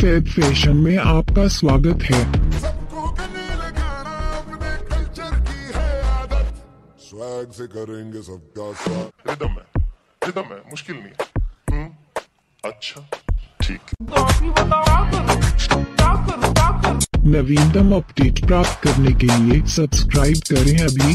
Feb fashion में आपका स्वागत है। है स्वैग से करेंगे सबका स्वागत। रिदम है रिदम है मुश्किल नहीं है। हम्म, अच्छा ठीक। नवीनतम अपडेट प्राप्त करने के लिए सब्सक्राइब करें अभी।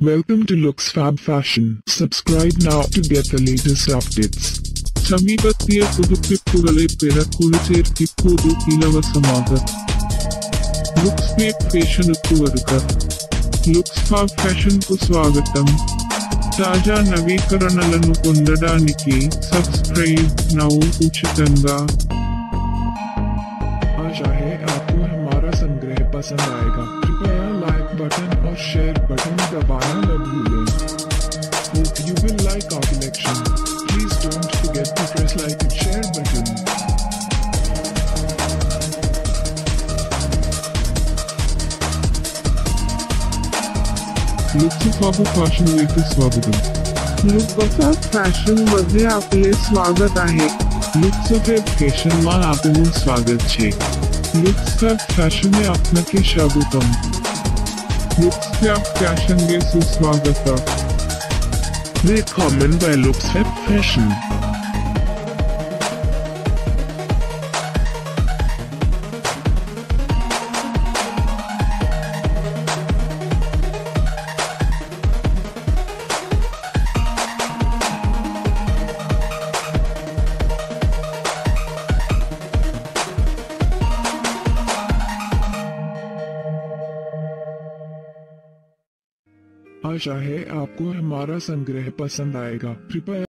Welcome to Looks Fab Fashion. Subscribe now to get the latest updates. சமீபத்திய புதுப்பிப்புகளை பெற குழுச்சேர் இப்போது இலவசமாக லுக்ஸ் மேப் ஃபேஷனுக்கு வருக లుక్స్ ఫార్ ఫ్యాషన్ కు స్వాగతం తాజా నవీకరణలను పొందడానికి సబ్స్క్రైబ్ నౌ आशा है आपको हमारा संग्रह पसंद आएगा। कृपया लाइक बटन और शेयर बटन दबाना न भूलें। Hope you will like our collection please don't forget to press like and share button Luxfab fashion येथे स्वागत लोकसभा फ़ैशन मध्ये आपले स्वागत आहे। লুৎসফের ফ্যাশন মা আপনার স্বাগত છે লুৎসফ ফ্যাশনে আপনাকে স্বাগতম লুৎসফ ফ্যাশন গে সুস্বাগত Willkommen bei Luxfab Fashion. आशा है आपको हमारा संग्रह पसंद आएगा। कृपया